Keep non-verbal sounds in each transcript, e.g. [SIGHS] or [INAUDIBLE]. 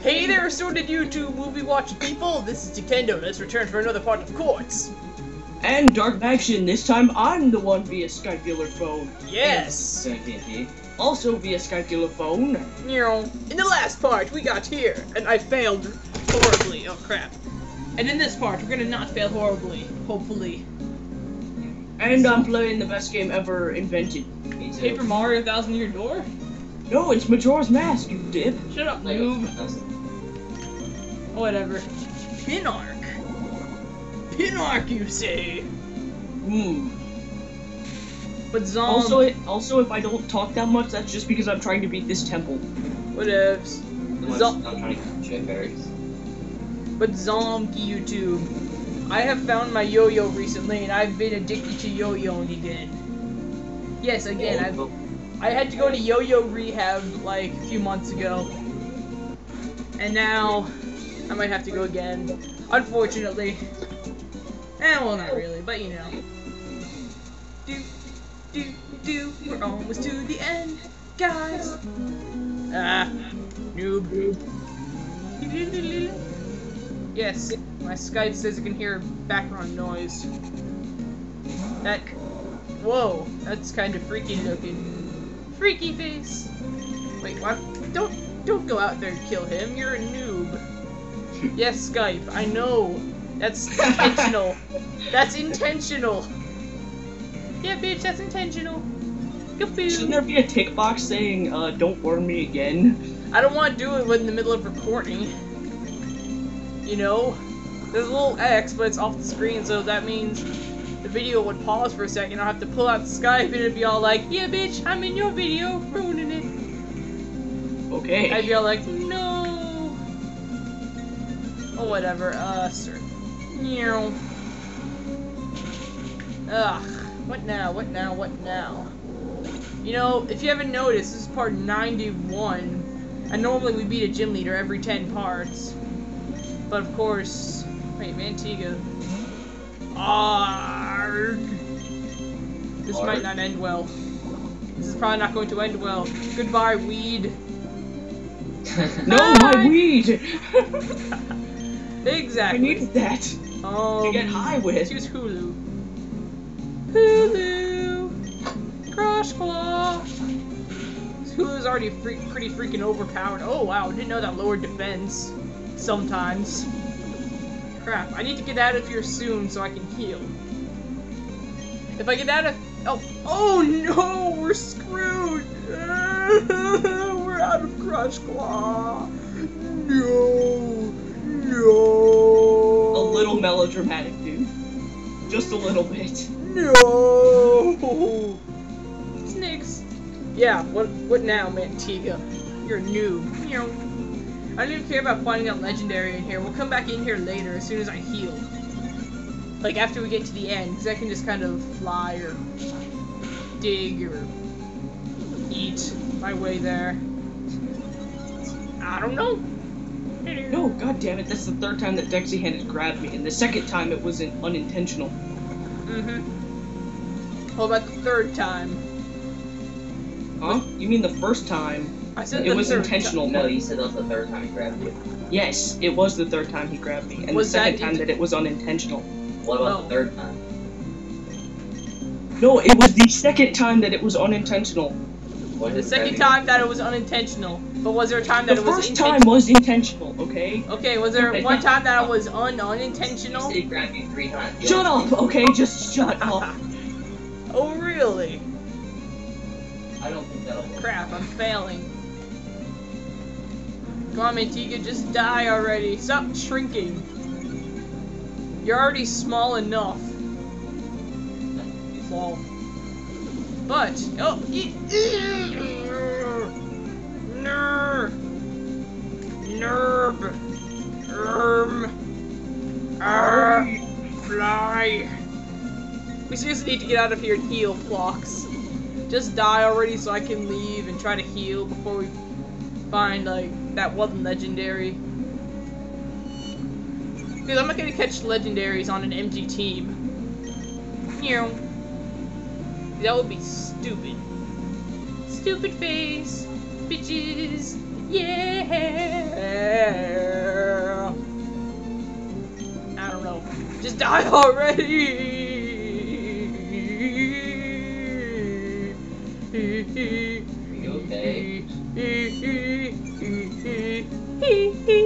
Hey there, assorted YouTube movie watching people. This is Sticktendo. Let's return for another part of Quartz. And Dark Action, this time I'm the one via Skype phone. Yes. [LAUGHS] Also via Skype phone. You in the last part we got here, and I failed horribly. Oh crap. And in this part, we're gonna not fail horribly, hopefully. And I'm playing the best game ever invented. Paper Mario Thousand Year Door? No, it's Majora's Mask, you dip. Shut up, noob. Whatever. Pinark. Pinark, you say? Hmm. But Zom. Also, it, also, if I don't talk that much, that's just because I'm trying to beat this temple. Whatevs. Zom- I'm trying to catch berries. But Zombie YouTube. I have found my yo-yo recently, and I've been addicted to yo-yoing again. Yes, again, I've I had to go to yo-yo rehab like a few months ago. And now I might have to go again. Unfortunately. Eh, well not really, but you know. Do do do we're almost to the end, guys. Ah noob. Yes, my Skype says it can hear background noise. That Whoa, that's kind of freaky looking. Freaky face! Wait, what? Don't don't go out there and kill him. You're a noob. yes, Skype. I know. That's [LAUGHS] intentional. that's intentional. Yeah, bitch. That's intentional. Shouldn't there be a tick box saying, uh, "Don't warn me again"? I don't want to do it when in the middle of recording. You know, there's a little X, but it's off the screen, so that means the video would pause for a second. I'd have to pull out Skype and it'd be all like, yeah, bitch, I'm in your video, ruining it. Okay. I'd be all like, no. Oh, whatever. Uh, sir. Meow. Ugh. What now? What now? What now? You know, if you haven't noticed, this is part 91. And normally we beat a gym leader every 10 parts. But of course... Wait, Mantiga. Arg. This Arg. might not end well. This is probably not going to end well. Goodbye, weed. [LAUGHS] No, Hi! my weed! exactly. [LAUGHS] I exactly. needed that um, to get high with. Use Hulu. Hulu. Crush Claw. Hulu's already free pretty freaking overpowered. Oh wow, didn't know that lowered defense. Sometimes. Crap, I need to get out of here soon so I can heal. If I get out of... Oh, oh no, we're screwed! [LAUGHS] we're out of Crush Claw! No! No! A little melodramatic, dude. Just a little bit. No! Snakes. Yeah, what what now, Mantiga? You're a noob. I don't even care about finding out legendary in here. We'll come back in here later as soon as I heal. Like after we get to the end, because I can just kind of fly or dig or eat my way there. I don't know. No, god damn it, that's the third time that Dexihand has grabbed me, and the second time it wasn't unintentional. Mm-hmm. What about the third time? Huh? You mean the first time? I said It the was third intentional, no, Millie. you said that was the third time he grabbed you. Yes, it was the third time he grabbed me, and Was the second time that it was unintentional. What about the third time? No, it was the second time that it was unintentional. What The second grabbing time that it was unintentional. But was there a time that The it was first intentional? time was intentional, okay? Okay, was there Okay, one that- time that it was un you? You unintentional? grabbed you three times. Shut up, okay? Just shut up. Oh really? I don't think that'll work. Crap, I'm failing. Come on, Mantiga, just die already. Stop shrinking. You're already small enough. Lol. But, oh, e- Ner, Nerb, Erm, Arr, Fly. We seriously need to get out of here and heal, Phlox. Just die already so I can leave and try to heal before we find, like, that one legendary. Because I'm not gonna catch legendaries on an MG team. You know, that would be stupid. Stupid face, bitches, yeah. I don't know. Just die already. okay. [LAUGHS]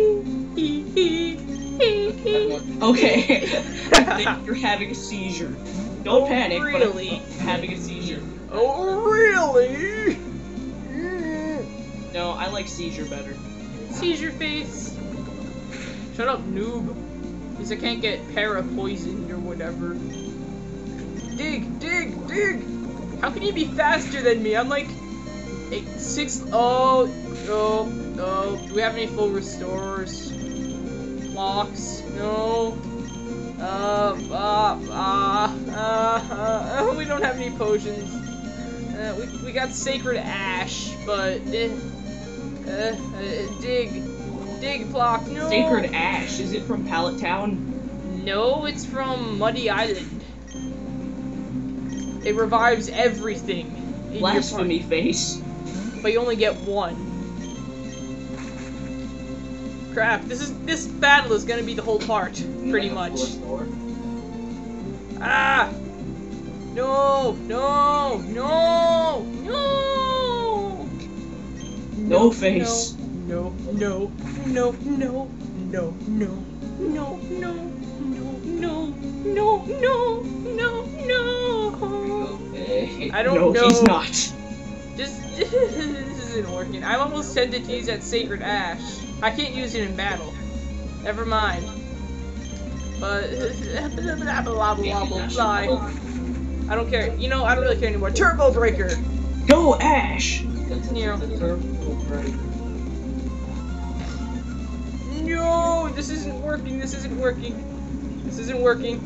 Okay. I think you're having a seizure. Don't Oh, panic. really? Having a seizure. oh really? No, I like seizure better. Seizure face. Shut up, noob. Because I can't get para poisoned or whatever. Dig, dig, dig! How can you be faster than me? I'm like eight, six. Oh, oh, oh. Do we have any full restores? Locks? No. Uh, uh, uh, uh, uh, [LAUGHS] we don't have any potions. Uh, we, we got Sacred Ash, but. Eh, uh, uh, dig. Dig block, no! Sacred Ash. Is it from Pallet Town? No, it's from Muddy Island. It revives everything. Blasphemy face. But you only get one. Crap, this is this battle is gonna be the whole part, pretty much. Ah! No! No! No! No! No face. No, no, no, no, no, no, no, no, no, no, no, no, no, no. okay? I don't no, know. he's not. Just this isn't working. I'm almost tempted to use that sacred ash. I can't use it in battle. Never mind. But blah blah blah blah blah. I don't care. You know, I don't really care anymore. Turbo breaker. Go Ash. Right. No, this isn't working. This isn't working. This isn't working.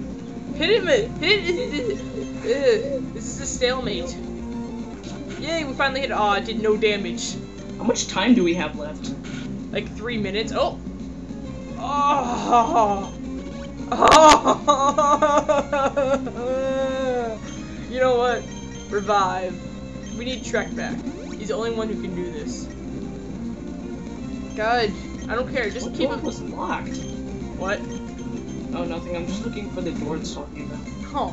Hit him! Hit! Ugh, this is a stalemate. Yay, we finally hit. Oh, did no damage. How much time do we have left? Like three minutes. Oh! Oh! Oh! [LAUGHS] You know what? Revive. We need Trek back. He's the only one who can do this. God, I don't care. Just what keep door him. was locked? What? Oh, nothing. I'm just looking for the door it's talking about. Huh.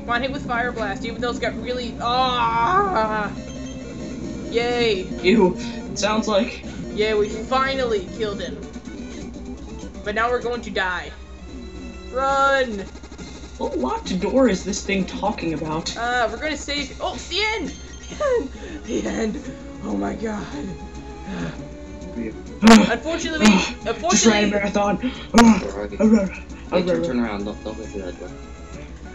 Come on, hit with Fire Blast, even though it's got really. Ah! Yay! Ew. It sounds like. Yay, we finally killed him. But now we're going to die. Run! What locked door is this thing talking about? Uh, we're gonna save. Oh, the end! The [LAUGHS] end! The end! Oh my god. [SIGHS] Unfortunately, [SIGHS] Just ran a unfortunately, marathon. [SIGHS] Wait, turn, turn around. Don't, don't go through that door.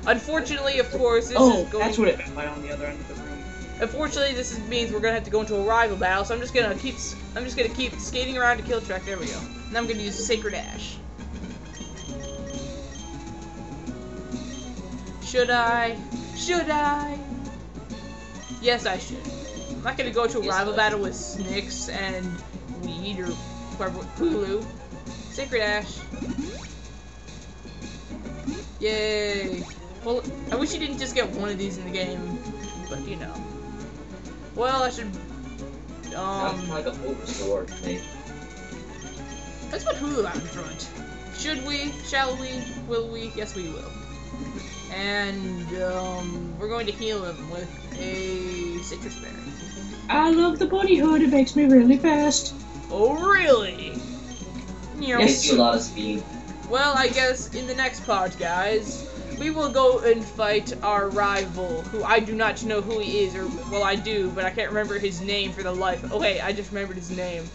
unfortunately, of course, this Oh, is going. Oh, that's what it meant by on the other end of the room. Unfortunately, this is, means we're gonna have to go into a rival battle. So I'm just gonna keep. I'm just gonna keep skating around to kill track. There we go. Now I'm gonna use Sacred Ash. Should I? Should I? Yes, I should. I'm not gonna go to a Yes, rival battle with Snicks and Weed or Hulu. Sacred Ash. Yay! Well, I wish you didn't just get one of these in the game, but you know. Well, I should. Sounds Um, like a full store. Hey, let's put Hulu out in front. Should we? Shall we? Will we? Yes, we will. And um, we're going to heal him with a Sitrus Berry. I love the bunny hood. It makes me really fast. Oh, really? Meow. Yes. gives you a lot of speed. Well, I guess in the next part, guys, we will go and fight our rival, who I do not know who he is, or well, I do, but I can't remember his name for the life. Oh, wait, I just remembered his name.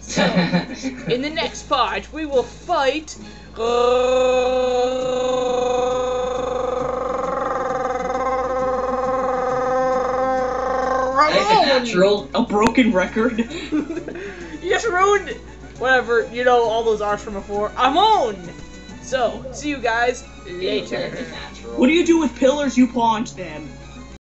So, [LAUGHS] in the next part, we will fight. Uh, nice natural. A broken record. you just ruined it. Whatever, you know all those R's from before. I'm on! So, see you guys later. What do you do with pillars? You pawned them.